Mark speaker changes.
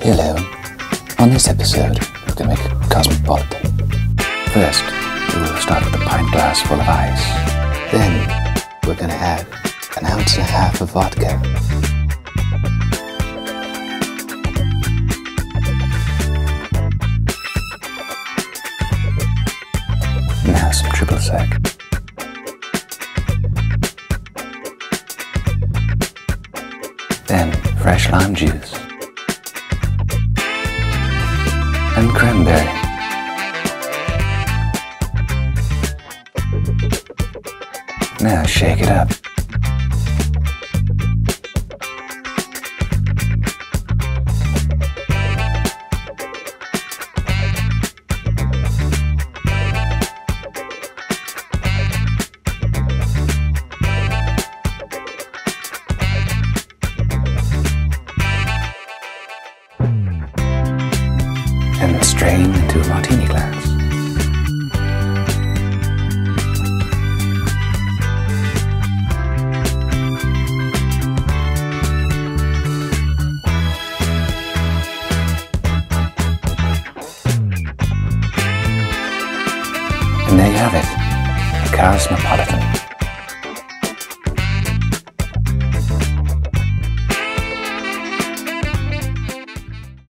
Speaker 1: Hello. On this episode, we're going to make cosmopolitan. First, we will start with a pint glass full of ice. Then, we're going to add an ounce and a half of vodka. Now some triple sec. Then fresh lime juice. And cranberry. Now shake it up. And strain into a martini glass. And there you have it, a cosmopolitan.